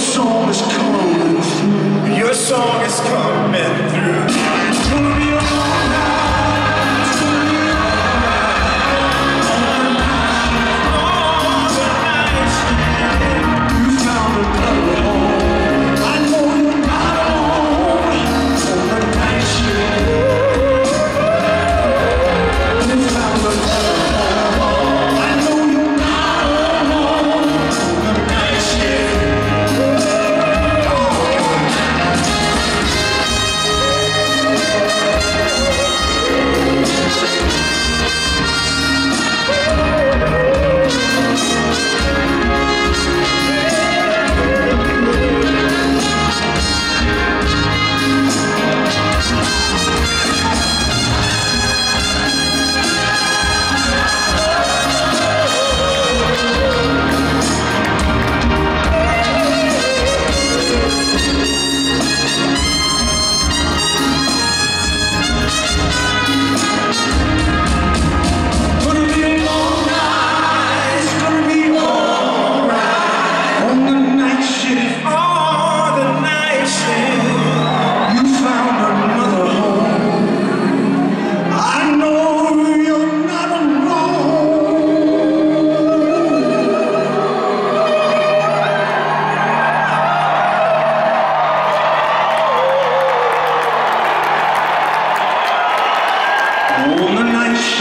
song has come. Your song has come.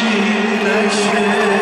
Чилаще.